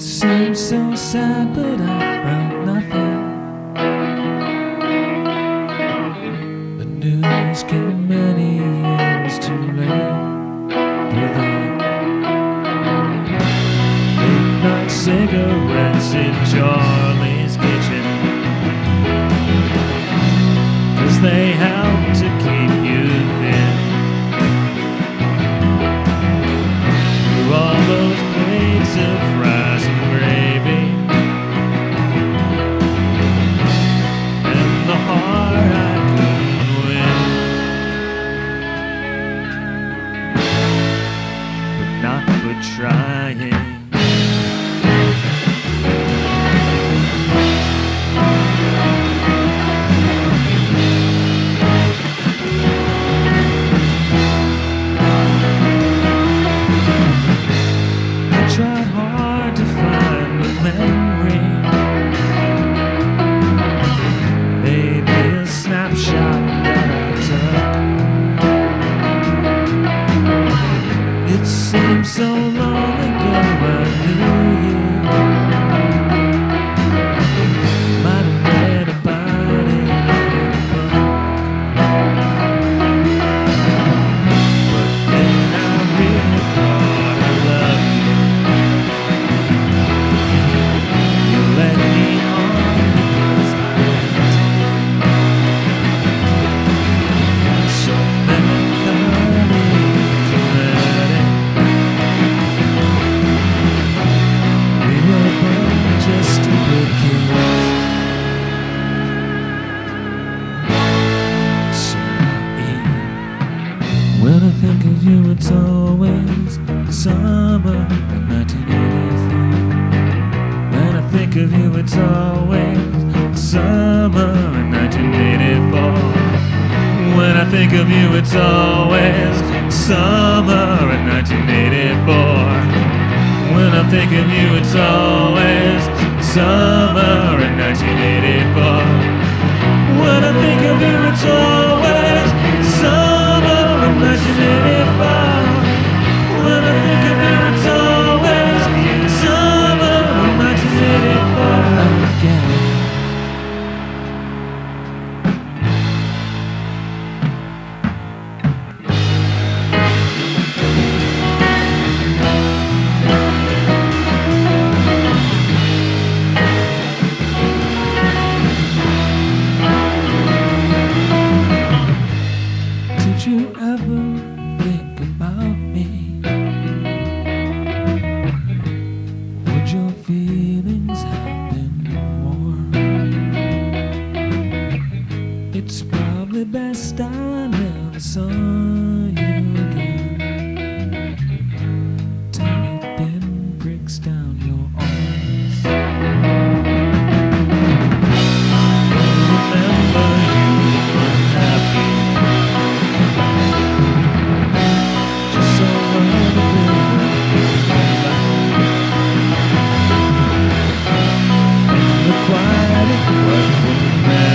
seems so sad, but I found nothing. The news came many years too late. Midnight cigarettes in Charlie's kitchen. Cause they help to keep you thin. Through all those plates of for trying. So it's always summer of 1984. When I think of you, it's always summer of 1984. When I think of you, it's always summer of 1984. When I think of you, it's always summer in 1984. When I think of you, it's always you ever try to question